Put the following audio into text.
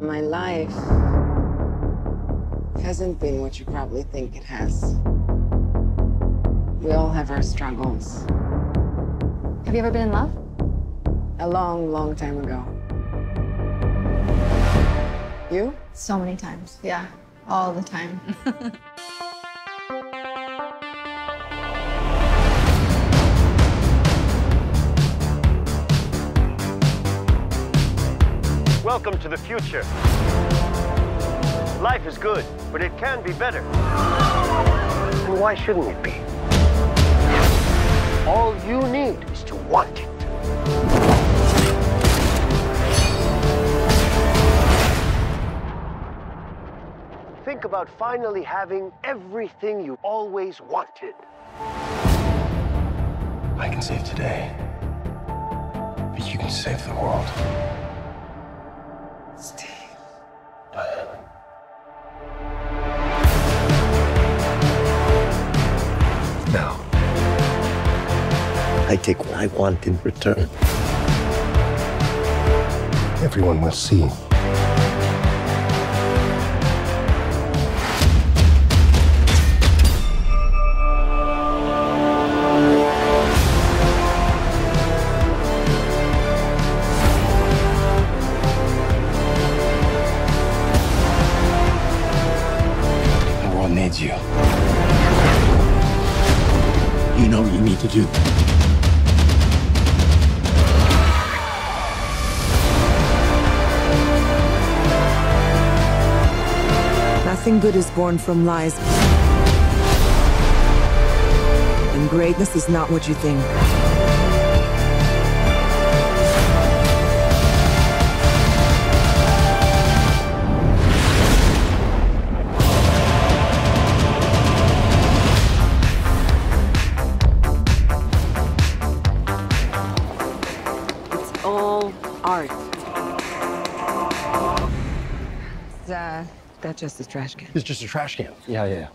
My life hasn't been what you probably think it has. We all have our struggles. Have you ever been in love? A long, long time ago. You? So many times. Yeah, all the time. Welcome to the future. Life is good, but it can be better. And why shouldn't it be? All you need is to want it. Think about finally having everything you always wanted. I can save today, but you can save the world. Now, I take what I want in return. everyone will see. Needs you. You know what you need to do. Nothing good is born from lies. And greatness is not what you think. All art. Uh, that just is trash can. It's just a trash can. Yeah, yeah.